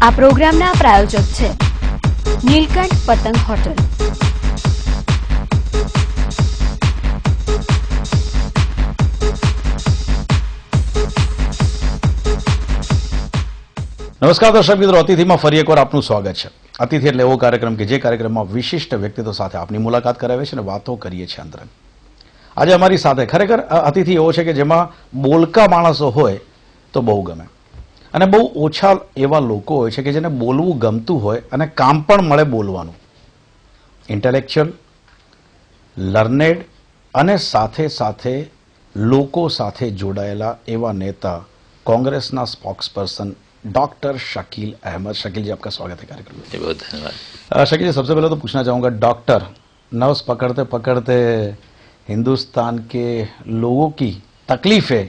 આ પ્રોગ્રામના પ્રાયોજક છે નીલકંઠ પતંગ હોટલ. નમસ્કાર દર્શક મિત્રો, અતિથિમાં ફરી એકવાર આપનું સ્વાગત છે. અતિથિ એટલે એવો કાર્યક્રમ કે જે કાર્યક્રમમાં વિશિષ્ટ વ્યક્તિત્વ સાથે આપની મુલાકાત કરાવે છે અને વાતો કરીએ છીએ અંદર. આજે અમારી સાથે ખરેખર અતિથિ એવો છે કે જેમાં બોલકા માણસો હોય તો બહુ ગમે. અને બહુ ઓછા એવા લોકો હોય છે કે જેને બોલવું ગમતું હોય અને કામ પણ મળે બોલવાનું. ઇન્ટેલેક્ચ્યુઅલ લર્નેડ અને સાથે સાથે લોકો સાથે જોડાયેલા એવા નેતા કોંગ્રેસના spokesperson doctor Shakeel Ahmad. Shakeel ji आपका स्वागत है कार्यक्रम में। बहुत धन्यवाद। शकील जी सबसे पहले तो पूछना चाहूँगा डॉक्टर नर्स पकड़ते पकड़ते हिंदुस्तान के लोगों की तकलीफें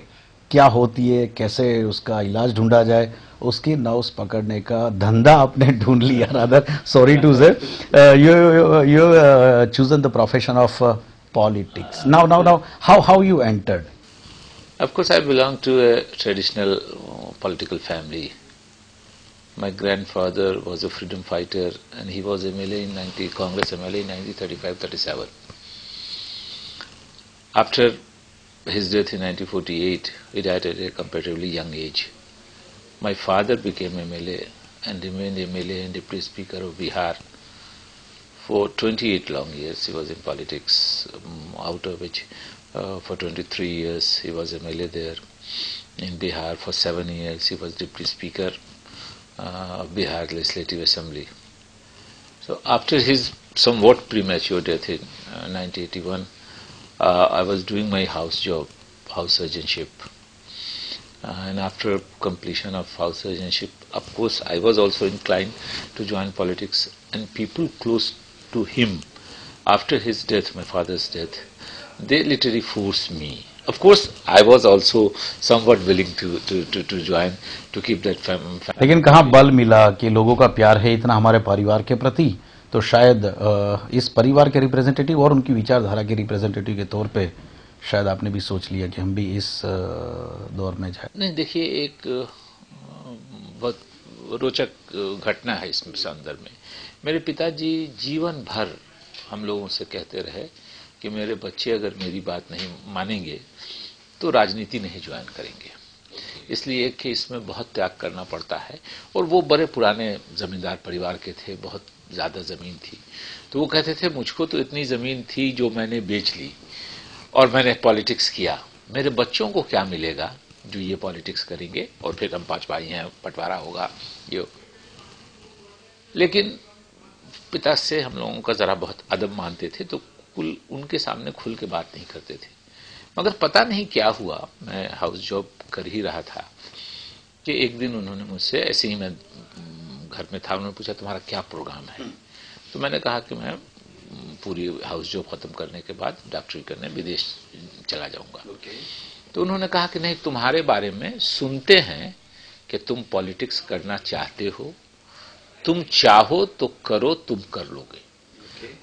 क्या होती है? कैसे उसका इलाज ढूंढा जाए? उसकी नर्व्स पकड़ने का धंधा आपने ढूंढ लिया rather sorry to say you you chosen the profession of politics now now now how how you entered Of course, I belong to a traditional uh, political family. My grandfather was a freedom fighter and he was MLA in 90, Congress MLA in 1935-37. After his death in 1948, he died at a comparatively young age. My father became MLA and remained MLA and Deputy Speaker of Bihar for 28 long years. He was in politics, um, out of which uh, for 23 years he was MLA there. In Bihar for seven years he was Deputy Speaker uh, Bihar Legislative Assembly. So after his somewhat premature death in uh, 1981, uh, I was doing my house job, house surgeonship. And after completion of house surgeonship, of course, I was also inclined to join politics. And people close to him, after his death, my father's death, they literally forced me. Of course, I was also somewhat willing to, to, to, to join to keep that fam- fam- लेकिन कहाँ बल मिला कि लोगों का प्यार है इतना हमारे परिवार के प्रति? तो शायद इस परिवार के रिप्रेजेंटेटिव और उनकी विचारधारा के रिप्रेजेंटेटिव के तौर पे शायद आपने भी सोच लिया कि हम भी इस दौर में जाए। नहीं देखिए एक बहुत रोचक घटना है इस संदर्भ में। मेरे पिताजी जीवन भर हम लोगों से कहते रहे कि मेरे बच्चे अगर मेरी बात नहीं मानेंगे तो राजनीति नहीं ज्वाइन करेंगे। इसलिए कि इसमें बहुत त्याग करना पड़ता है। और वो बड़े पुराने जमींदार परिवार के थे, बहुत ज़्यादा ज़मीन थी। तो वो कहते थे, मुझको तो इतनी ज़मीन थी जो मैंने बेच ली और मैंने पॉलिटिक्स किया। मेरे बच्चों को क्या मिलेगा जो ये पॉलिटिक्स करेंगे और फिर हम पाँच भाई हैं बंटवारा होगा, ये लेकिन पिता से हम लोगों का ज़रा बहुत अदब मानते थे तो कुल उनके सामने खुल के बात नहीं करते थे। मगर पता नहीं क्या हुआ। मैं हाउस जॉब कर ही रहा था कि एक दिन उन्होंने मुझसे ऐसे ही मैं घर में था उन्होंने पूछा तुम्हारा क्या प्रोग्राम है? तो मैंने कहा कि मैं पूरी हाउस जॉब खत्म करने के बाद डॉक्टरी करने विदेश चला जाऊँगा। तो उन्होंने कहा कि नहीं तुम्हारे बारे में सुनते हैं कि तुम पॉलिटिक्स करना चाहते हो। तुम चाहो तो करो तुम कर लोगे।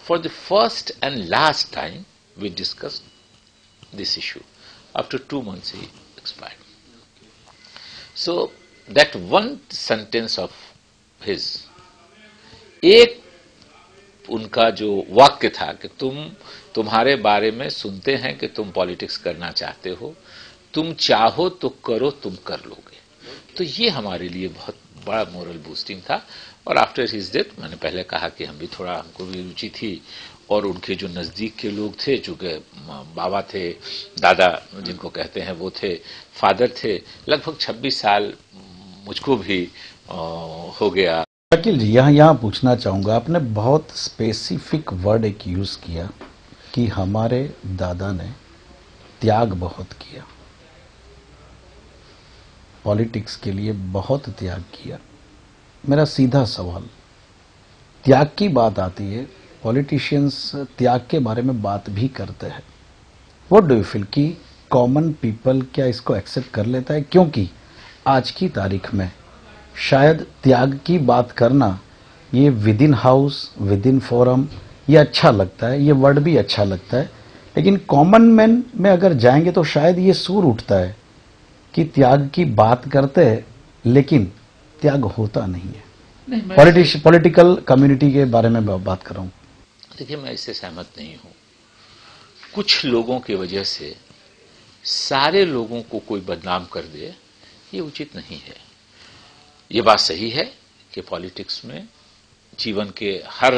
For the first and last time we discuss this issue. After two months, he expired. So, that one sentence of his, एक उनका जो वाक्य था कि तुम तुम्हारे बारे में सुनते हैं कि तुम पॉलिटिक्स करना चाहते हो तुम चाहो तो करो तुम कर लोगे तो ये हमारे लिए बहुत बड़ा मोरल बूस्टिंग था और आफ्टर हिज डेथ मैंने पहले कहा कि हम भी थोड़ा हमको भी रुचि थी और उनके जो नज़दीक के लोग थे, चूँकि बाबा थे, दादा जिनको कहते हैं, वो थे, फादर थे, लगभग 26 साल मुझको भी हो गया। शकील जी, यहाँ यहाँ पूछना चाहूँगा, आपने बहुत स्पेसिफिक वर्ड एक यूज़ किया कि हमारे दादा ने त्याग बहुत किया। पॉलिटिक्स के लिए बहुत त्याग किया। मेरा सीधा सवाल, त्याग की बात आती है पॉलिटिशियंस त्याग के बारे में बात भी करते हैं। व्हाट डू यू फील कि कॉमन पीपल क्या इसको एक्सेप्ट कर लेता है? क्योंकि आज की तारीख में शायद त्याग की बात करना ये within house within forum ये अच्छा लगता है ये वर्ड भी अच्छा लगता है। लेकिन कॉमन मैन में अगर जाएँगे तो शायद ये सूर उठता है कि त्याग की बात करते हैं लेकिन त्याग होता नहीं है। पॉलिटिकल कम्युनिटी के बारे में बात कर रहा हूँ। देखिए, मैं इससे सहमत नहीं हूँ। कुछ लोगों की वजह से सारे लोगों को कोई बदनाम कर दे, ये उचित नहीं है। ये बात सही है कि पॉलिटिक्स में जीवन के हर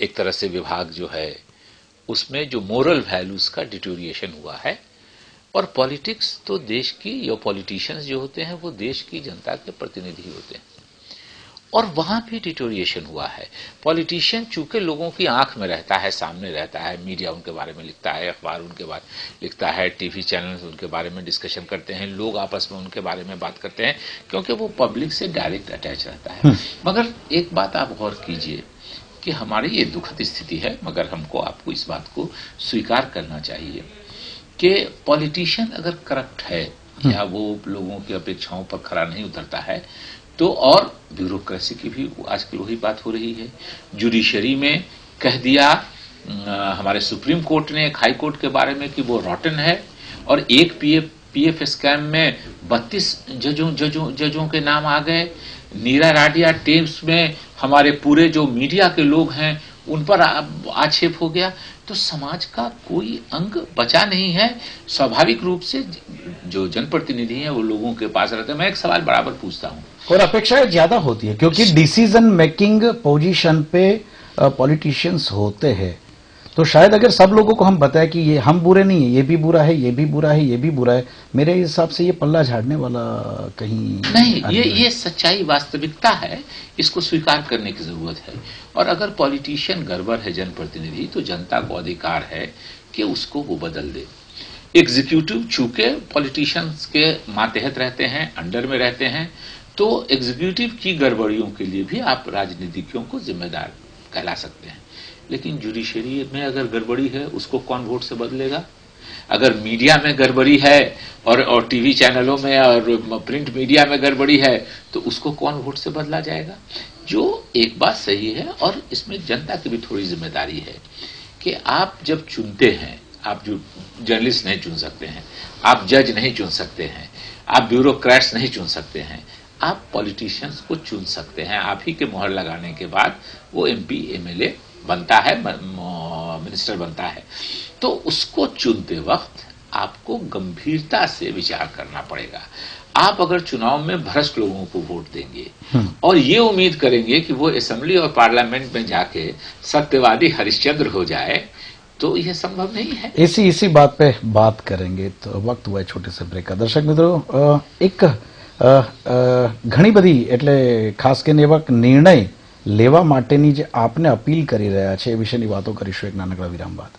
एक तरह से विभाग जो है, उसमें जो मोरल वैल्यूज़ का डिटोरिएशन हुआ है। और पॉलिटिक्स तो देश की, या पॉलिटिशियंस जो होते हैं, वो देश की जनता के प्रतिनिधि होते हैं। और वहाँ भी डिटोरिएशन हुआ है। पॉलिटिशियन चूँकि लोगों की आँख में रहता है सामने रहता है मीडिया उनके बारे में लिखता है अखबार उनके बारे में लिखता है टीवी चैनल उनके बारे में डिस्कशन करते हैं लोग आपस में उनके बारे में बात करते हैं क्योंकि वो पब्लिक से डायरेक्ट अटैच रहता है। मगर एक बात आप गौर कीजिए कि हमारी ये दुखद स्थिति है मगर हमको आपको इस बात को स्वीकार करना चाहिए कि पॉलिटिशियन अगर करप्ट है या वो लोगों की अपेक्षाओं पर खरा नहीं उतरता है तो और ब्यूरोक्रेसी की भी आजकल वही बात हो रही है। जुडिशरी में कह दिया हमारे सुप्रीम कोर्ट ने, हाई कोर्ट के बारे में कि वो रॉटन है और एक पीएफ पीएफ स्कैम में 32 जजों जजों जजों के नाम आ गए। नीरा राडिया टेम्स में हमारे पूरे जो मीडिया के लोग हैं, उन पर आक्षेप हो गया। तो समाज का कोई अंग बचा नहीं है। स्वाभाविक रूप से जो जनप्रतिनिधि हैं, वो लोगों के पास रहते हैं। मैं एक सवाल बराबर पूछता हूँ। और अपेक्षाएँ ज़्यादा होती है क्योंकि डिसीज़न मेकिंग पोजीशन पे पॉलिटिशियंस होते हैं। तो शायद अगर सब लोगों को हम बताएँ कि ये हम बुरे नहीं है ये भी बुरा है ये भी बुरा है ये भी बुरा है मेरे हिसाब से ये पल्ला झाड़ने वाला कहीं नहीं ये ये सच्चाई वास्तविकता है इसको स्वीकार करने की ज़रूरत है। और अगर पॉलिटिशियन गड़बड़ है जनप्रतिनिधि तो जनता को अधिकार है कि उसको वो बदल दे। एग्जीक्यूटिव चूँकि पॉलिटिशियंस के मातहत रहते हैं अंडर में रहते हैं तो एग्जीक्यूटिव की गड़बड़ियों के लिए भी आप राजनीतिज्ञों को जिम्मेदार कहला सकते हैं। लेकिन जुडिशरी में अगर गड़बड़ी है, उसको कौन वोट से बदलेगा? अगर मीडिया में गड़बड़ी है और और टीवी चैनलों में और प्रिंट मीडिया में गड़बड़ी है तो उसको कौन वोट से बदला जाएगा? जो एक बात सही है और इसमें जनता की भी थोड़ी ज़िम्मेदारी है कि आप जब चुनते हैं, आप जो जर्नलिस्ट नहीं चुन सकते हैं, आप जज नहीं चुन सकते हैं, आप ब्यूरोक्रेट्स नहीं चुन सकते हैं आप पॉलिटिशियंस को चुन सकते हैं। आप ही के मोहर लगाने के बाद वो एमपी एमएलए बनता है मिनिस्टर बनता है। तो उसको चुनते वक्त आपको गंभीरता से विचार करना पड़ेगा। आप अगर चुनाव में भ्रष्ट लोगों को वोट देंगे हम्म। और ये उम्मीद करेंगे कि वो असेंबली और पार्लियामेंट में जाके सत्यवादी हरिश्चंद्र हो जाए तो यह संभव नहीं है। इसी इसी बात पे बात करेंगे तो वक्त हुआ है छोटे से ब्रेक का। दर्शक मित्रों एक ઘણી બધી એટલે ખાસ કરીને એવા નિર્ણય લેવા માટેની જે આપને અપીલ કરી રહ્યા છે એ વિશેની વાતો કરીશું એક નાનકડા વિરામ બાદ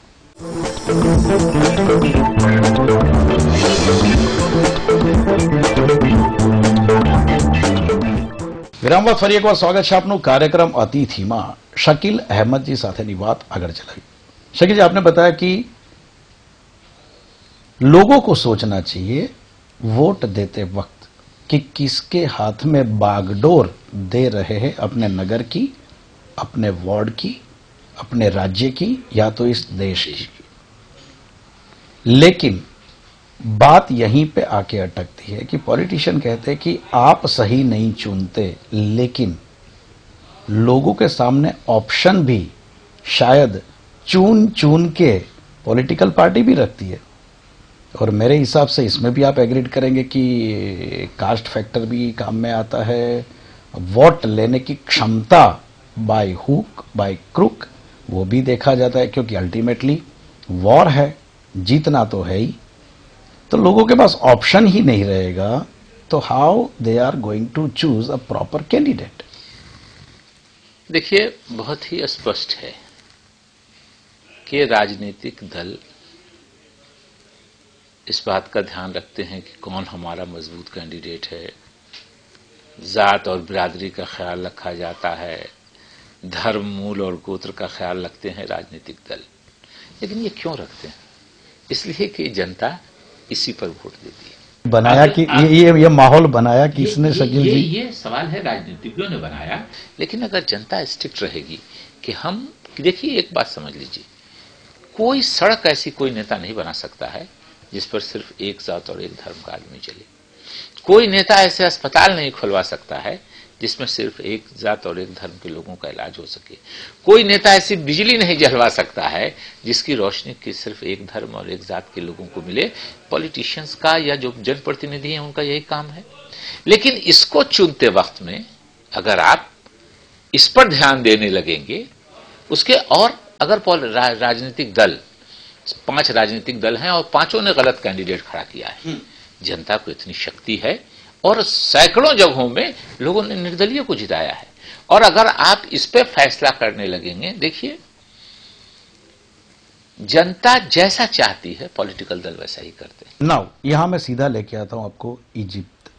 વિરામ બાદ ફરી એકવાર સ્વાગત છે આપનું કાર્યક્રમ અતિથિમાં શકીલ અહેમદજી સાથેની વાત આગળ ચલાવી शकील जी आपने बताया कि लोगों को सोचना चाहिए वोट देते वक्त कि किसके हाथ में बागडोर दे रहे हैं अपने नगर की, अपने वार्ड की, अपने राज्य की, या तो इस देश की? लेकिन बात यहीं पे आके अटकती है कि पॉलिटिशियन कहते हैं कि आप सही नहीं चुनते, लेकिन लोगों के सामने ऑप्शन भी शायद चुन चुन के पॉलिटिकल पार्टी भी रखती है। और मेरे हिसाब से इसमें भी आप एग्रीड करेंगे कि कास्ट फैक्टर भी काम में आता है। वोट लेने की क्षमता बाय हुक बाय क्रुक वो भी देखा जाता है, क्योंकि अल्टीमेटली वॉर है, जीतना तो है ही। तो लोगों के पास ऑप्शन ही नहीं रहेगा तो how they are going to choose a proper candidate देखिए, बहुत ही स्पष्ट है कि राजनीतिक दल इस बात का ध्यान रखते हैं कि कौन हमारा मज़बूत कैंडिडेट है। जात और बिरादरी का ख्याल रखा जाता है। धर्म मूल और गोत्र का ख्याल रखते हैं राजनीतिक दल। लेकिन ये क्यों रखते हैं? इसलिए कि जनता इसी पर वोट देती है। बनाया कि ये ये, ये माहौल बनाया किसने शकील ये, जी ये सवाल है राजनीतिज्ञों ने बनाया। लेकिन अगर जनता स्ट्रिक्ट रहेगी कि हम देखिए एक बात समझ लीजिए। कोई सड़क ऐसी कोई नेता नहीं बना सकता है जिस पर सिर्फ़ एक जात और एक धर्म का आदमी चले। कोई नेता ऐसे अस्पताल नहीं खुलवा सकता है, जिसमें सिर्फ़ एक जात और एक धर्म के लोगों का इलाज हो सके। कोई नेता ऐसी बिजली नहीं जलवा सकता है, जिसकी रोशनी की सिर्फ़ एक धर्म और एक जात के लोगों को मिले। पॉलिटिशियंस का या जो जनप्रतिनिधि हैं, उनका यही काम है। लेकिन इसको चुनते वक्त में अगर आप इस पर ध्यान देने लगेंगे, उसके और अगर राजनीतिक दल पाँच राजनीतिक दल हैं और पाँचों ने गलत कैंडिडेट खड़ा किया है। जनता को इतनी शक्ति है और सैकड़ों जगहों में लोगों ने निर्दलीय को जिताया है। और अगर आप इस पर फैसला करने लगेंगे देखिए जनता जैसा चाहती है पॉलिटिकल दल वैसा ही करते हैं। नाउ यहाँ मैं सीधा लेके आता हूँ आपको इजिप्ट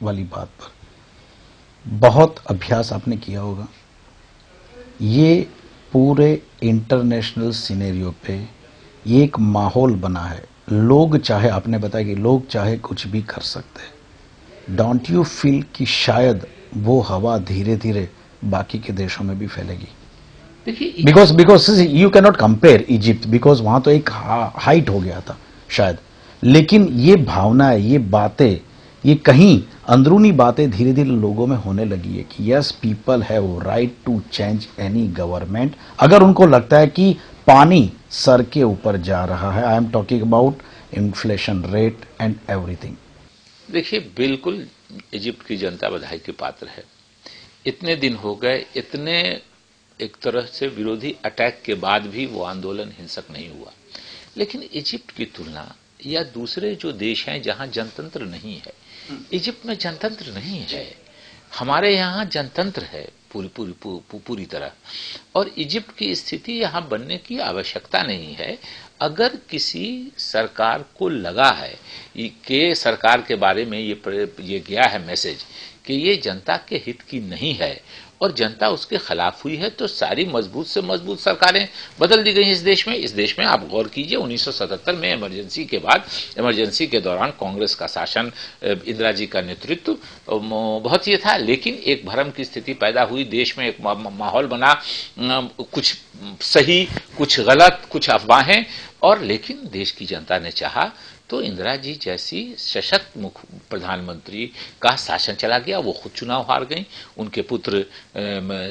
वाली बात पर। बहुत अभ्यास आपने किया होगा। ये पूरे इंटरनेशनल सिनेरियो पे ये एक माहौल बना है। लोग चाहे आपने बताया कि लोग चाहे कुछ भी कर सकते हैं। डोंट यू फील कि शायद वो हवा धीरे धीरे बाकी के देशों में भी फैलेगी? Because because you can not compare Egypt because वहाँ तो एक हाइट हो गया था शायद। लेकिन ये भावनाएँ ये बातें ये कहीं अंदरूनी बातें धीरे धीरे लोगों में होने लगी है कि yes people have right to change any government अगर उनको लगता है कि पानी सर के ऊपर जा रहा है। I am talking about inflation rate and everything देखिए, बिल्कुल इजिप्ट की जनता बधाई के पात्र है। इतने दिन हो गए, इतने एक तरह से विरोधी अटैक के बाद भी वो आंदोलन हिंसक नहीं हुआ। लेकिन इजिप्ट की तुलना या दूसरे जो देश हैं जहाँ जनतंत्र नहीं है, इजिप्ट में जनतंत्र नहीं है। हमारे यहाँ जनतंत्र है पूरी पूरी पूरी, पूरी तरह। और इजिप्ट की स्थिति यहाँ बनने की आवश्यकता नहीं है। अगर किसी सरकार को लगा है कि सरकार के बारे में ये ये गया है मैसेज कि ये जनता के हित की नहीं है और जनता उसके खिलाफ हुई है तो सारी मज़बूत से मज़बूत सरकारें बदल दी गई इस देश में। इस देश में आप गौर कीजिए 1977 में इमरजेंसी के बाद इमरजेंसी के दौरान कांग्रेस का शासन इंदिरा जी का नेतृत्व बहुत ये था। लेकिन एक भ्रम की स्थिति पैदा हुई, देश में एक माहौल बना कुछ सही, कुछ गलत, कुछ अफवाहें, और लेकिन देश की जनता ने चाहा तो इंदिरा जी जैसी सशक्त मुख प्रधानमंत्री का शासन चला गया, वो खुद चुनाव हार गई, उनके पुत्र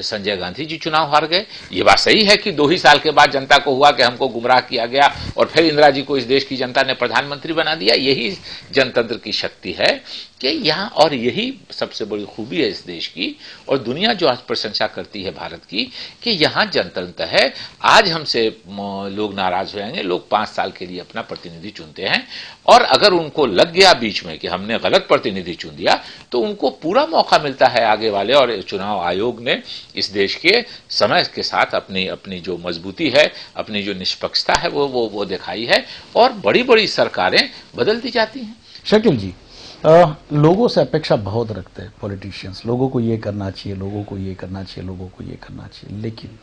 संजय गांधी जी चुनाव हार गए। ये बात सही है कि दो ही साल के बाद जनता को हुआ कि हमको गुमराह किया गया और फिर इंदिरा जी को इस देश की जनता ने प्रधानमंत्री बना दिया। यही जनतंत्र की शक्ति है कि यहाँ और यही सबसे बड़ी खूबी है इस देश की और दुनिया जो आज प्रशंसा करती है भारत की कि यहाँ जनतंत्र है। आज हमसे लोग नाराज़ हो जाएँगे। लोग पाँच साल के लिए अपना प्रतिनिधि चुनते हैं। और अगर उनको लग गया बीच में कि हमने गलत प्रतिनिधि चुन दिया तो उनको पूरा मौका मिलता है आगे वाले। और चुनाव आयोग ने इस देश के समय के साथ अपनी अपनी जो मजबूती है अपनी जो निष्पक्षता है वो वो वो दिखाई है और बड़ी बड़ी सरकारें बदलती जाती हैं। शकील जी अ, लोगों से अपेक्षा बहुत रखते हैं पॉलिटिशियंस लोगों को ये करना चाहिए लोगों को ये करना चाहिए लोगों को ये करना चाहिए। लेकिन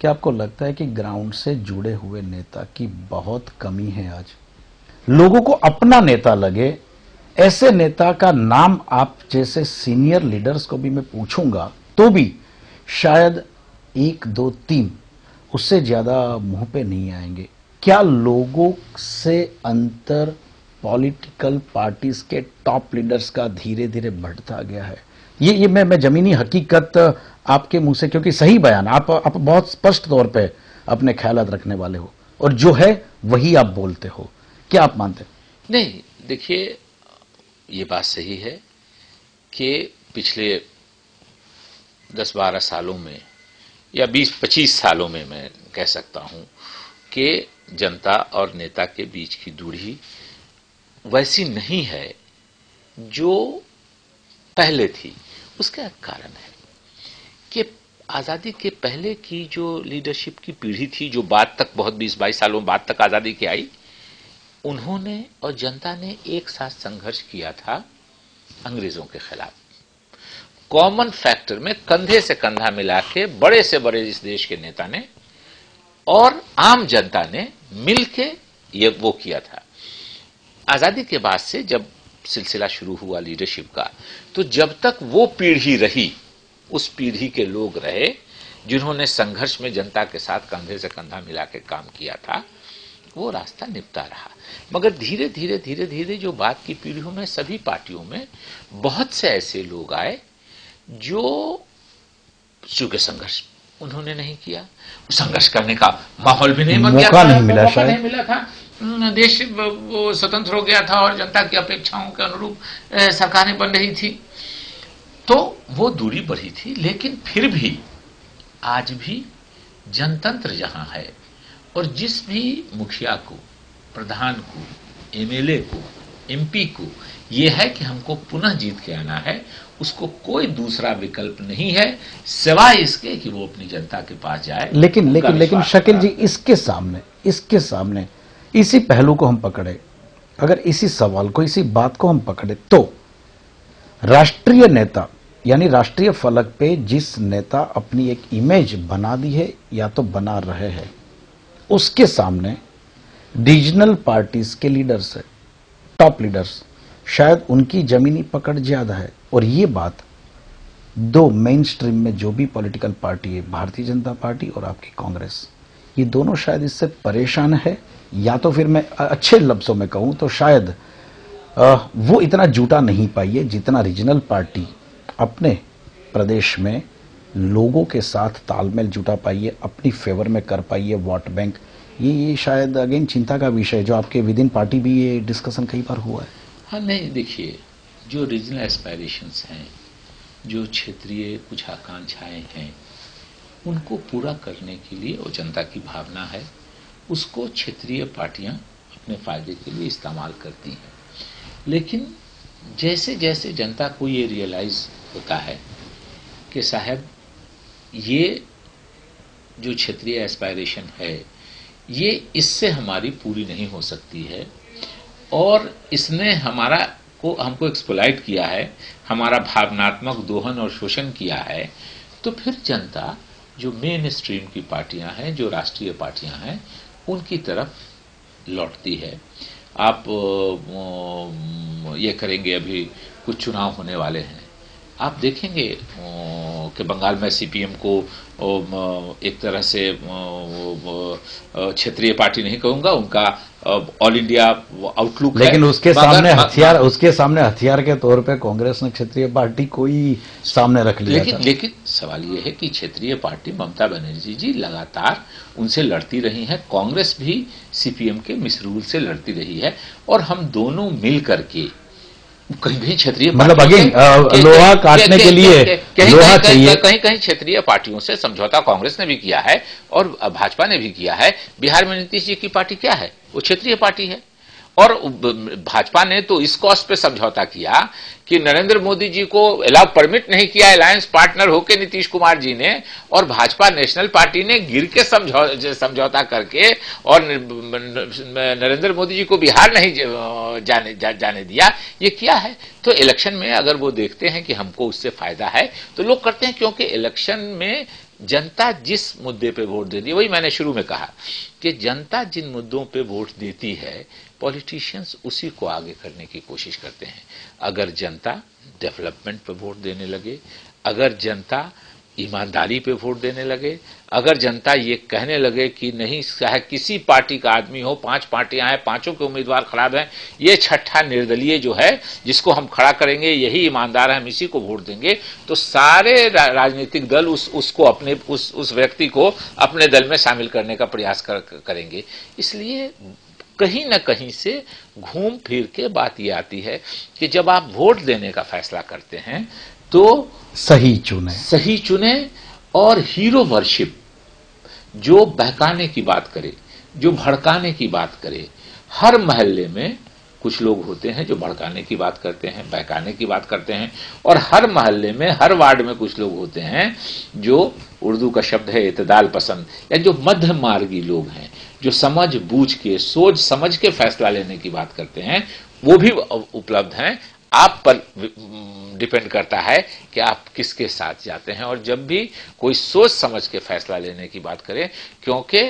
क्या आपको लगता है कि ग्राउंड से जुड़े हुए नेता की बहुत कमी है आज? लोगों को अपना नेता लगे, ऐसे नेता का नाम आप जैसे सीनियर लीडर्स को भी मैं पूछूँगा तो भी शायद एक, दो, तीन उससे ज़्यादा मुँह पे नहीं आएँगे। क्या लोगों से अंतर पॉलिटिकल पार्टीज़ के टॉप लीडर्स का धीरे धीरे बढ़ता गया है? ये ये मैं मैं जमीनी हकीकत आपके मुँह से, क्योंकि सही बयान, आप आप बहुत स्पष्ट तौर पे अपने ख्याल रखने वाले हो। और जो है, वही आप बोलते हो। क्या आप मानते हैं? नहीं, देखिए, ये बात सही है कि पिछले 10-12 सालों में या 20-25 सालों में मैं कह सकता हूँ कि जनता और नेता के बीच की दूरी वैसी नहीं है जो पहले थी। उसका कारण है कि आज़ादी के पहले की जो लीडरशिप की पीढ़ी थी, जो बाद तक, बहुत 20-22 सालों बाद तक आज़ादी की आई उन्होंने और जनता ने एक साथ संघर्ष किया था अंग्रेज़ों के खिलाफ। कॉमन फैक्टर में कंधे से कंधा मिला के बड़े से बड़े इस देश के नेता ने और आम जनता ने मिलके ये वो किया था। आज़ादी के बाद से जब सिलसिला शुरू हुआ लीडरशिप का तो जब तक वो पीढ़ी रही, उस पीढ़ी के लोग रहे, जिन्होंने संघर्ष में जनता के साथ कंधे से कंधा मिला के काम किया था वो रास्ता निपटा रहा। मगर धीरे धीरे धीरे धीरे जो बात की पीढ़ियों में सभी पार्टियों में बहुत से ऐसे लोग आए जो चूँकि संघर्ष उन्होंने नहीं किया। संघर्ष करने का माहौल भी नहीं बन गया था, नहीं मिला मौका नहीं मिला था। देश वो स्वतंत्र हो गया था और जनता की अपेक्षाओं के अनुरूप सरकारें बन रही थी। तो वो दूरी बढ़ी थी लेकिन फिर भी आज भी जनतंत्र जहाँ है और जिस भी मुखिया को प्रधान को एमएलए को एमपी को यह है कि हमको पुनः जीत के आना है उसको कोई दूसरा विकल्प नहीं है सिवाय इसके कि वो अपनी जनता के पास जाए लेकिन लेकिन लेकिन शकील जी इसके सामने इसके सामने इसी पहलू को हम पकड़े। अगर इसी सवाल को इसी बात को हम पकड़े तो राष्ट्रीय नेता यानी राष्ट्रीय फलक पे जिस नेता अपनी एक इमेज बना दी है या तो बना रहे हैं। उसके सामने रीजनल पार्टीज़ के लीडर्स है टॉप लीडर्स शायद उनकी जमीनी पकड़ ज़्यादा है। और ये बात दो मेन स्ट्रीम में जो भी पॉलिटिकल पार्टी है, भारतीय जनता पार्टी और आपकी कांग्रेस, ये दोनों शायद इससे परेशान है। या तो फिर मैं अच्छे लफ्जों में कहूँ तो शायद वो इतना जुटा नहीं पाई है जितना रीजनल पार्टी अपने प्रदेश में लोगों के साथ तालमेल जुटा पाइए, अपनी फेवर में कर पाइए वोट बैंक ये ये शायद अगेन चिंता का विषय जो आपके विद इन पार्टी भी ये डिस्कशन कई बार हुआ है। हाँ नहीं, देखिए, जो रीजनल एस्पायरेशंस हैं, जो क्षेत्रीय कुछ आकांक्षाएँ हैं, उनको पूरा करने के लिए वो जनता की भावना है, उसको क्षेत्रीय पार्टियाँ अपने फ़ायदे के लिए इस्तेमाल करती हैं। लेकिन जैसे जैसे जनता को ये रियलाइज़ होता है कि साहब ये जो क्षेत्रीय एस्पायरेशन है, ये इससे हमारी पूरी नहीं हो सकती है। और इसने हमारा को, हमको एक्सप्लाइट किया है, हमारा भावनात्मक दोहन और शोषण किया है तो फिर जनता, जो मेन स्ट्रीम की पार्टियाँ हैं, जो राष्ट्रीय पार्टियाँ हैं, उनकी तरफ़ लौटती है। आप ये करेंगे, अभी कुछ चुनाव होने वाले हैं। आप देखेंगे कि बंगाल में सीपीएम को एक तरह से क्षेत्रीय पार्टी नहीं कहूँगा उनका ऑल इंडिया आउटलुक लेकिन है। उसके सामने हथियार उसके सामने हथियार के तौर पे कांग्रेस ने क्षेत्रीय पार्टी को ही सामने रख लिया लेकिन था। लेकिन सवाल यह है कि क्षेत्रीय पार्टी ममता बनर्जी जी लगातार उनसे लड़ती रही हैं। कांग्रेस भी सीपीएम के मिसरूल से लड़ती रही है। और हम दोनों मिल करके कहीं कहीं क्षेत्रीय मतलब अ, के- लोहा काटने के- लिए लोहा चाहिए। कहीं कहीं क्षेत्रीय पार्टियों से समझौता कांग्रेस ने भी किया है और भाजपा ने भी किया है। बिहार में नीतीश जी की पार्टी क्या है? वो क्षेत्रीय पार्टी है। और भाजपा ने तो इस कॉस्ट पे समझौता किया कि नरेंद्र मोदी जी को अलाउ परमिट नहीं किया अलायंस पार्टनर होके नीतीश कुमार जी ने और भाजपा नेशनल पार्टी ने गिर के समझौता करके और नरेंद्र मोदी जी को बिहार नहीं जाने जा, जाने दिया ये किया है। तो इलेक्शन में अगर वो देखते हैं कि हमको उससे फ़ायदा है तो लोग करते हैं क्योंकि इलेक्शन में जनता जिस मुद्दे पे वोट देती है, वही मैंने शुरू में कहा कि जनता जिन मुद्दों पे वोट देती है, पॉलिटिशियंस उसी को आगे करने की कोशिश करते हैं। अगर जनता डेवलपमेंट पे वोट देने लगे, अगर जनता ईमानदारी पे वोट देने लगे। अगर जनता ये कहने लगे कि नहीं चाहे किसी पार्टी का आदमी हो पाँच पार्टियाँ हैं पाँचों के उम्मीदवार खराब हैं ये छठा निर्दलीय जो है जिसको हम खड़ा करेंगे यही ईमानदार है हम इसी को वोट देंगे। तो सारे रा, राजनीतिक दल उस उसको अपने उस उस व्यक्ति को अपने दल में शामिल करने का प्रयास कर, करेंगे। इसलिए कहीं ना कहीं से घूम फिर के बात ये आती है कि जब आप वोट देने का फैसला करते हैं तो सही चुने। सही चुने और हीरो वर्शिप जो बहकाने की बात करे जो भड़काने की बात करे हर महल्ले में कुछ लोग होते हैं जो भड़काने की बात करते हैं बहकाने की बात करते हैं और हर महल्ले में हर वार्ड में कुछ लोग होते हैं जो उर्दू का शब्द है इतदाल पसंद या जो मध्य मार्गी लोग हैं जो समझ बूझ के सोच समझ के फैसला लेने की बात करते हैं वो भी उपलब्ध हैं। आप पर डिपेंड करता है कि आप किसके साथ जाते हैं। और जब भी कोई सोच समझ के फैसला लेने की बात करें, क्योंकि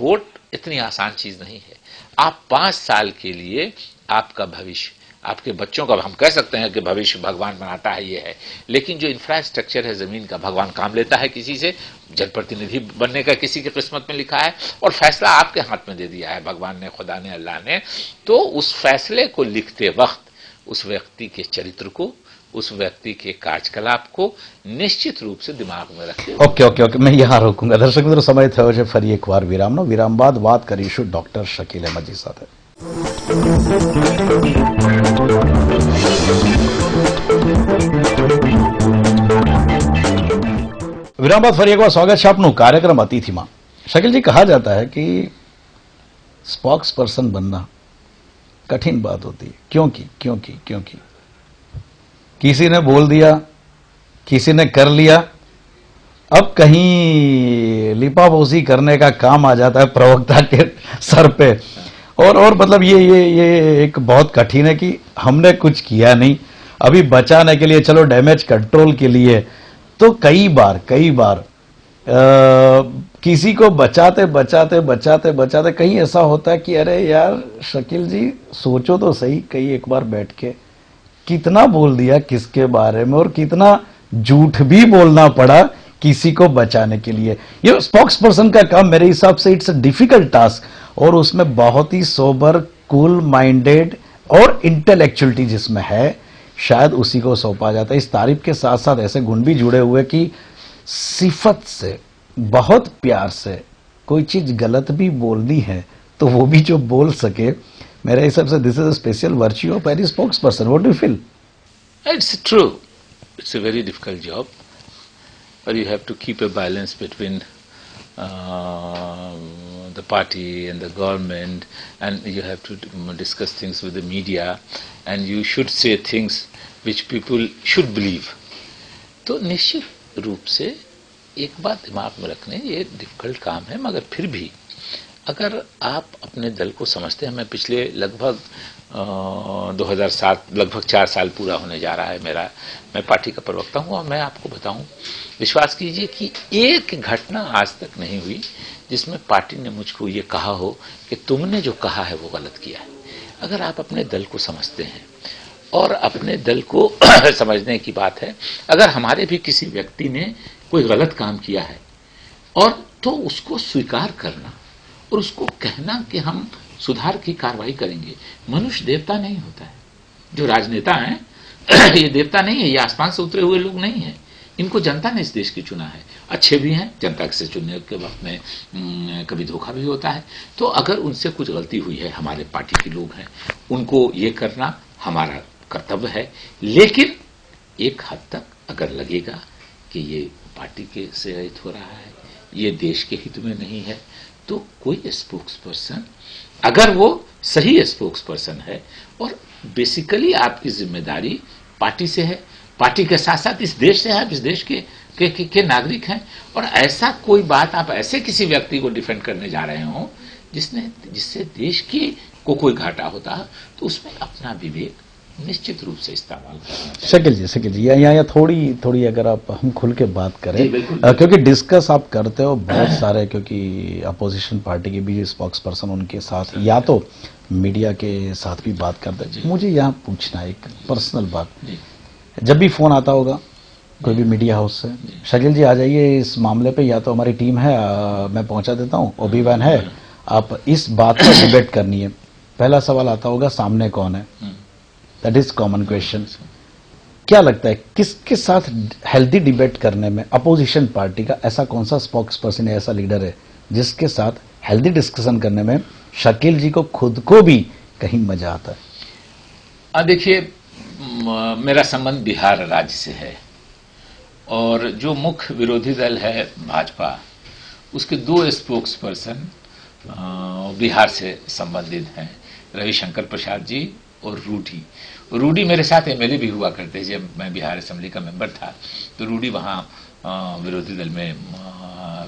वोट इतनी आसान चीज़ नहीं है। आप पाँच साल के लिए आपका भविष्य, आपके बच्चों का, हम कह सकते हैं कि भविष्य भगवान बनाता है ये है। लेकिन जो इंफ्रास्ट्रक्चर है, ज़मीन का, भगवान काम लेता है किसी से। जनप्रतिनिधि बनने का किसी की किस्मत में लिखा है और फैसला आपके हाथ में दे दिया है, भगवान ने, खुदा ने, अल्लाह ने। तो उस फैसले को लिखते वक्त उस व्यक्ति के चरित्र को, उस व्यक्ति के कार्यकलाप को निश्चित रूप से दिमाग में रखें ओके ओके ओके, मैं यहाँ रोकूँगा। दर्शक मित्रों, समय थे फिर एक बार विराम नो विराम बाद बात करीशु डॉक्टर शकील अहमद जी साथ। विराम बाद फरी एक बार स्वागत है आपन कार्यक्रम अतिथि माँ। शकिल जी, कहा जाता है कि स्पॉक्स पर्सन बनना कठिन बात होती है। क्योंकि क्योंकि क्योंकि। किसी ने बोल दिया, किसी ने कर लिया, अब कहीं लिपापोसी करने का काम आ जाता है प्रवक्ता के सर पे। और और मतलब ये ये ये एक बहुत कठिन है कि हमने कुछ किया नहीं। अभी बचाने के लिए, चलो डैमेज कंट्रोल के लिए। तो कई बार कई बार किसी को बचाते बचाते बचाते बचाते कहीं ऐसा होता है कि अरे यार, शकील जी, सोचो तो सही, कहीं एक बार बैठ के। कितना बोल दिया किसके बारे में और कितना झूठ भी बोलना पड़ा किसी को बचाने के लिए। ये स्पॉक्स पर्सन का काम मेरे हिसाब से इट्स अ डिफ़िकल्ट टास्क और उसमें बहुत ही सोबर कूल माइंडेड और इंटेलेक्चुअलिटी जिसमें है, शायद उसी को सौंपा जाता है। इस तारीफ़ के साथ साथ ऐसे गुण भी जुड़े हुए कि सिफत से, बहुत प्यार से कोई चीज़ गलत भी बोलनी है तो वो भी जो बोल सके। मेरे हिसाब से this is a special virtue of any spokesperson what you feel it's true it's a very difficult job और you have to keep a balance between the party and the government and you have to discuss things with the media and you should say things which people should believe तो निश्चित रूप से एक बात दिमाग में रखने ये डिफ़िकल्ट काम है मगर फिर भी अगर आप अपने दल को समझते हैं मैं पिछले लगभग अ, 2007 लगभग चार साल पूरा होने जा रहा है मेरा मैं पार्टी का प्रवक्ता हूँ और मैं आपको बताऊँ विश्वास कीजिए कि एक घटना आज तक नहीं हुई जिसमें पार्टी ने मुझको ये कहा हो कि तुमने जो कहा है वो गलत किया है। अगर आप अपने दल को समझते हैं और अपने दल को समझने की बात है। अगर हमारे भी किसी व्यक्ति ने कोई गलत काम किया है, और तो उसको स्वीकार करना और उसको कहना कि हम सुधार की कार्रवाई करेंगे, मनुष्य देवता नहीं होता है। जो राजनेता हैं, ये देवता नहीं है, ये आसमान से उतरे हुए लोग नहीं है। इनको जनता ने इस देश की चुना है। अच्छे भी हैं, जनता से चुनने के वक्त में कभी धोखा भी होता है। तो अगर उनसे कुछ गलती हुई है, हमारे पार्टी के लोग हैं, उनको ये करना हमारा कर्तव्य है। लेकिन एक हद तक अगर लगेगा कि ये पार्टी के से रहित हो रहा है ये देश के हित में नहीं है तो कोई स्पोक्स पर्सन अगर वो सही स्पोक्स पर्सन है और बेसिकली आपकी ज़िम्मेदारी पार्टी से है पार्टी के साथ साथ इस देश से है आप इस देश के के, के, के नागरिक हैं और ऐसा कोई बात आप ऐसे किसी व्यक्ति को डिफेंड करने जा रहे हो जिसने जिससे देश की को कोई घाटा होता तो उसमें अपना विवेक निश्चित रूप से इस्तेमाल करना शकील जी शकील जी यहाँ यहाँ थोड़ी थोड़ी अगर आप हम खुल के बात करें। अ, क्योंकि डिस्कस आप करते हो बहुत सारे क्योंकि अपोजिशन पार्टी के भी स्पोक्स पर्सन उनके साथ या तो मीडिया के साथ भी बात करते हैं। मुझे यहाँ पूछना एक पर्सनल बात। जब भी फ़ोन आता होगा कोई भी मीडिया हाउस से शकील जी आ जाइए इस मामले पे या तो हमारी टीम है अ, मैं पहुँचा देता हूँ ओबी वैन है आप इस बात पर डिबेट करनी है। पहला सवाल आता होगा सामने कौन है? Hmm. That is common question क्या लगता है, किसके साथ हेल्दी डिबेट करने में अपोजिशन पार्टी का ऐसा कौन सा स्पोक्स पर्सन है ऐसा लीडर है जिसके साथ हेल्दी डिस्कशन करने में शकील जी को खुद को भी कहीं मज़ा आता है? देखिए मेरा संबंध बिहार राज्य से है और जो मुख्य विरोधी दल है भाजपा, उसके दो स्पोक्स पर्सन बिहार से संबंधित हैं, रविशंकर प्रसाद जी और रूडी रूडी मेरे साथ एमएलए भी हुआ करते जब मैं बिहार असेंबली का मेंबर था तो रूडी वहाँ विरोधी दल में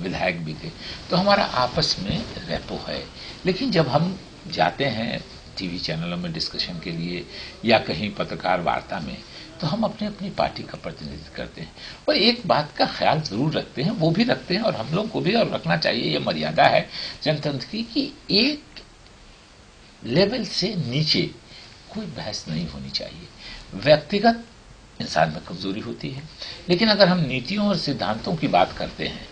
विधायक भी थे। तो हमारा आपस में रेपो है। लेकिन जब हम जाते हैं टीवी चैनलों में डिस्कशन के लिए, या कहीं पत्रकार वार्ता में तो हम अपनी अपनी पार्टी का प्रतिनिधित्व करते हैं। और एक बात का ख्याल ज़रूर रखते हैं, वो भी रखते हैं, और हम लोग को भी, और रखना चाहिए, ये मर्यादा है जनतंत्र की, कि एक लेवल से नीचे कोई बहस नहीं होनी चाहिए। व्यक्तिगत इंसान में कमज़ोरी होती है। लेकिन अगर हम नीतियों और सिद्धांतों की बात करते हैं,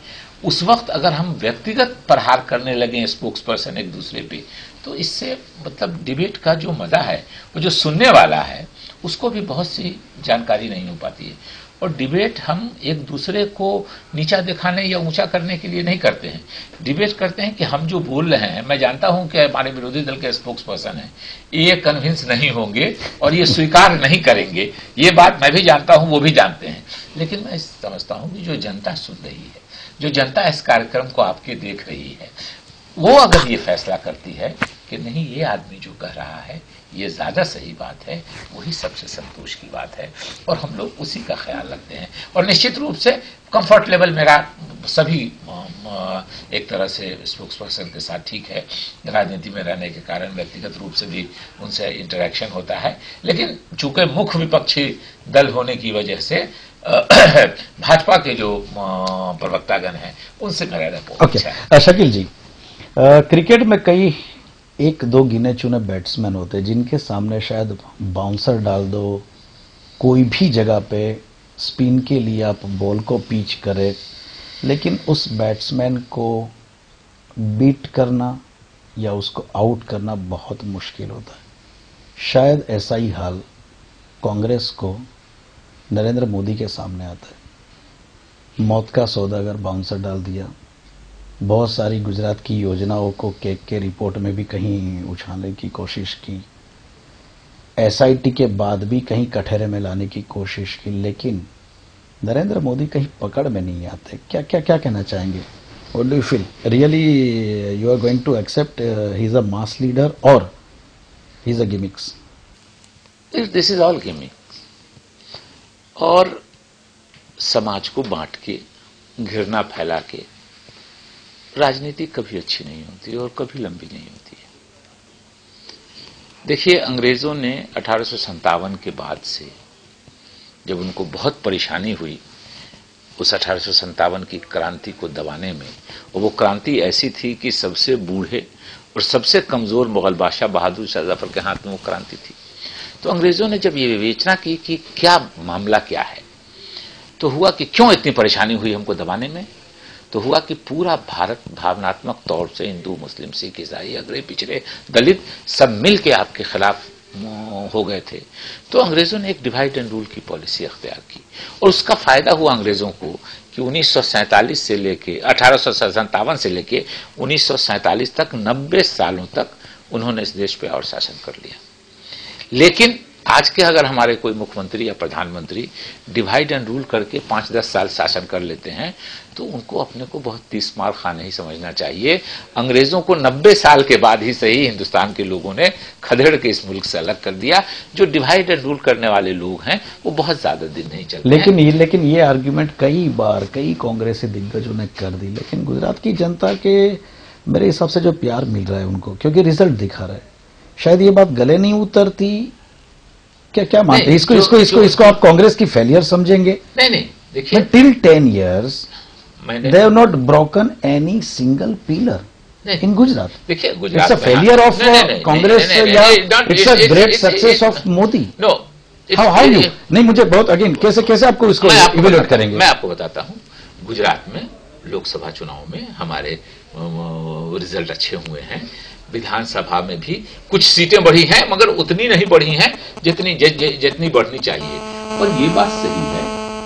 उस वक्त अगर हम व्यक्तिगत प्रहार करने लगे स्पोक्स पर्सन एक दूसरे पे तो इससे मतलब डिबेट का जो मज़ा है, वो जो सुनने वाला है, उसको भी बहुत सी जानकारी नहीं हो पाती है। और डिबेट हम एक दूसरे को नीचा दिखाने या ऊँचा करने के लिए नहीं करते हैं। डिबेट करते हैं कि हम जो बोल रहे हैं, मैं जानता हूँ कि हमारे विरोधी दल के स्पोक्स पर्सन है। ये कन्विंस नहीं होंगे और ये स्वीकार नहीं करेंगे। ये बात मैं भी जानता हूँ, वो भी जानते हैं। लेकिन मैं समझता हूँ कि जो जनता सुन रही है, जो जनता इस कार्यक्रम को आपके देख रही है, वो अगर ये फैसला करती है कि नहीं, ये आदमी जो कह रहा है ये ज़्यादा सही बात है वही सबसे संतोष की बात है। और हम लोग उसी का ख्याल रखते हैं। और निश्चित रूप से कंफर्ट लेवल मेरा सभी एक तरह से स्पोक्स पर्सन के साथ ठीक है। राजनीति में रहने के कारण व्यक्तिगत रूप से भी उनसे इंटरेक्शन होता है। लेकिन चूँकि मुख्य विपक्षी दल होने की वजह से भाजपा के जो प्रवक्तागण हैं उनसे मेरा rapport okay okay. Shakeel ji आ, क्रिकेट में कई एक दो गिने चुने बैट्समैन होते हैं, जिनके सामने शायद बाउंसर डाल दो, कोई भी जगह पे स्पिन के लिए आप बॉल को पीच करें, लेकिन उस बैट्समैन को बीट करना या उसको आउट करना बहुत मुश्किल होता है। शायद ऐसा ही हाल कांग्रेस को नरेंद्र मोदी के सामने आता है। मौत का सौदागर बाउंसर डाल दिया बहुत सारी गुजरात की योजनाओं को केक के रिपोर्ट में भी कहीं उछालने की कोशिश की एसआईटी के बाद भी कहीं कठहरे में लाने की कोशिश की लेकिन नरेंद्र मोदी कहीं पकड़ में नहीं आते क्या क्या क्या कहना चाहेंगे What do you feel? Really, you are going to accept uh, he's a mass leader or he's a gimmicks? This is all. और समाज को बांट के घृणा फैला के राजनीति कभी अच्छी नहीं होती और कभी लंबी नहीं होती है। देखिए, अंग्रेज़ों ने अठारह के बाद से जब उनको बहुत परेशानी हुई, उस अठारह की क्रांति को दबाने में, और वो क्रांति ऐसी थी कि सबसे बूढ़े और सबसे कमज़ोर मुगल बादशाह बहादुर शाह ज़फ़र के हाथ में वो क्रांति थी। तो अंग्रेज़ों ने जब ये विवेचना की कि क्या मामला क्या है तो हुआ कि क्यों इतनी परेशानी हुई हमको दबाने में? तो हुआ कि पूरा भारत भावनात्मक तौर से हिंदू, मुस्लिम, सिख, ईसाई अगड़े पिछड़े, दलित सब मिल के आपके खिलाफ हो गए थे। तो अंग्रेज़ों ने एक डिवाइड एंड रूल की पॉलिसी अख्तियार की। और उसका फ़ायदा हुआ अंग्रेज़ों को कि उन्नीस सौ सैंतालीस से लेके, अठारह सौ सत्तावन से लेके उन्नीस तक 90 सालों तक उन्होंने इस देश पे और शासन कर लिया। लेकिन आज के अगर हमारे कोई मुख्यमंत्री या प्रधानमंत्री डिवाइड एंड रूल करके पाँच दस साल शासन कर लेते हैं तो उनको अपने को बहुत तीस मार खाने ही समझना चाहिए। अंग्रेज़ों को नब्बे साल के बाद ही सही हिंदुस्तान के लोगों ने खदेड़ के इस मुल्क से अलग कर दिया। जो डिवाइड एंड रूल करने वाले लोग हैं, वो बहुत ज़्यादा दिन नहीं चलते लेकिन ये लेकिन ये आर्ग्यूमेंट कई बार, कई कांग्रेसी दिग्गजों ने कर दी। लेकिन गुजरात की जनता के मेरे हिसाब से जो प्यार मिल रहा है उनको, क्योंकि रिज़ल्ट दिखा रहा है। शायद ये बात गले नहीं उतरती क्या क्या मानते हैं? इसको इसको इसको इसको आप कांग्रेस की फेलियर समझेंगे? नहीं नहीं देखिए। Till ten years they have not broken any single pillar in Gujarat देखिए Gujarat it's a failure of Congress या it's a great success of Modi no how how you नहीं मुझे बहुत अगेन कैसे कैसे आपको इसको इवेल्युएट करेंगे? मैं आपको बताता हूँ। गुजरात में लोकसभा चुनाव में हमारे रिज़ल्ट अच्छे हुए हैं। विधानसभा में भी कुछ सीटें बढ़ी हैं मगर उतनी नहीं बढ़ी हैं जितनी ज, ज, जितनी बढ़नी चाहिए। और ये बात सही है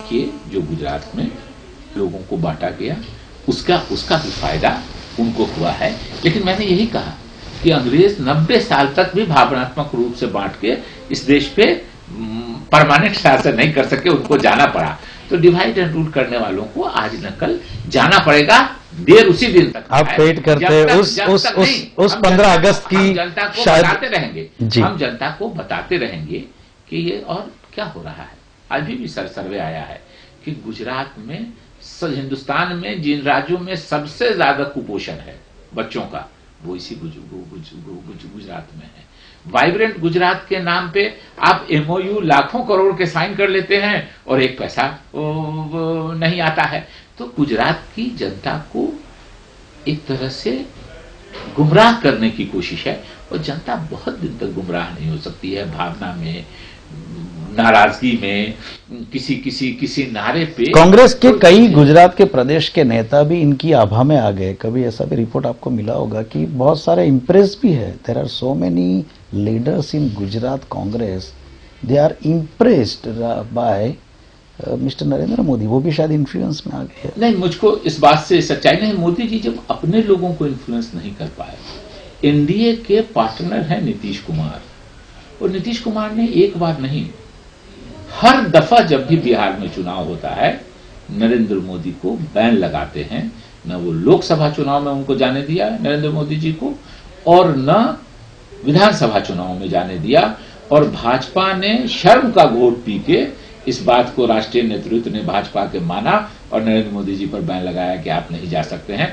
कि जो गुजरात में लोगों को बांटा गया उसका उसका भी फ़ायदा उनको हुआ है। लेकिन मैंने यही कहा कि अंग्रेज़ 90 साल तक भी भावनात्मक रूप से बांट के इस देश पे परमानेंट शासन नहीं कर सके उनको जाना पड़ा। तो डिवाइड एंड रूल करने वालों को आज नकल जाना पड़ेगा। देर उसी दिन तक आप वेट करते हैं उस उस उस उस पंद्रह अगस्त की जनता को बताते रहेंगे। हम जनता को बताते रहेंगे कि ये और क्या हो रहा है। अभी भी सर सर्वे आया है कि गुजरात में हिंदुस्तान में जिन राज्यों में सबसे ज़्यादा कुपोषण है बच्चों का वो इसी गुजरात में है। वाइब्रेंट गुजरात के नाम पे आप एमओयू लाखों करोड़ के साइन कर लेते हैं और एक पैसा नहीं आता है। तो गुजरात की जनता को एक तरह से गुमराह करने की कोशिश है और जनता बहुत दिन तक गुमराह नहीं हो सकती है भावना में नाराज़गी में किसी किसी किसी नारे पे। कांग्रेस के तो कई गुजरात के प्रदेश के नेता भी इनकी आभा में आ गए। कभी ऐसा भी रिपोर्ट आपको मिला होगा कि बहुत सारे इम्प्रेस भी है। There are so many leaders in Gujarat Congress they are impressed by mister Narendra Modi, वो भी शायद इन्फ्लुएंस में आ गए हैं। नहीं, मुझको इस बात से सच्चाई नहीं, मोदी जी जब अपने लोगों को इन्फ्लुएंस नहीं कर पाए एनडीए के पार्टनर हैं नीतीश कुमार। और नीतीश कुमार ने एक बार नहीं, हर दफ़ा जब भी बिहार में चुनाव होता है, नरेंद्र मोदी को बैन लगाते हैं, न वो लोकसभा चुनाव में उनको जाने दिया नरेंद्र मोदी जी को, और न विधानसभा चुनाव में जाने दिया, और भाजपा ने शर्म का घोट पी के इस बात को राष्ट्रीय नेतृत्व ने भाजपा के माना और नरेंद्र मोदी जी पर बैन लगाया कि आप नहीं जा सकते हैं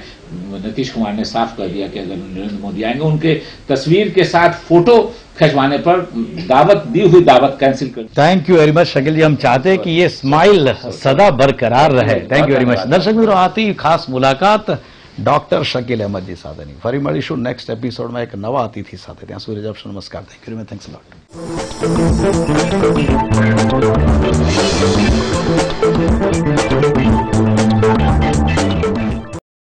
नीतीश कुमार ने साफ कर दिया कि अगर नरेंद्र मोदी आएंगे उनके तस्वीर के साथ फोटो खिंचवाने पर दावत दी हुई दावत कैंसिल कर thank you very much Shakeel ji हम चाहते हैं कि ये स्माइल सदा बरकरार रहे थैंक यू वेरी मच દર્શક મિત્રો આથી ખાસ મુલાકાત ડોક્ટર શકીલ અહેમદજી સાથેની ફરી મળીશું નેક્સ્ટ એપિસોડમાં એક નવા અતિથિ સાથે ત્યાં સુધી આપશો નમસ્કાર thank you thanks lot Thank you.